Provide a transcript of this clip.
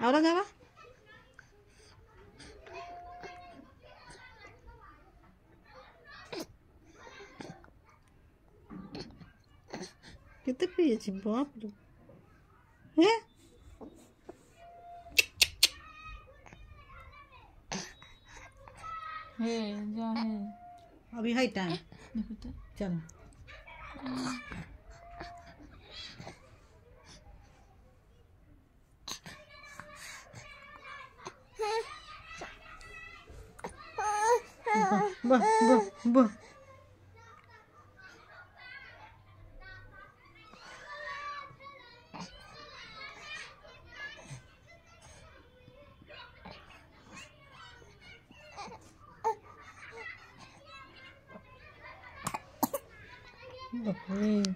ahora ya va. ¿Qué te পেয়েছি বাপরে হ্যাঁ है जा है अभी हाई टाइम चलो 不不不不 bước.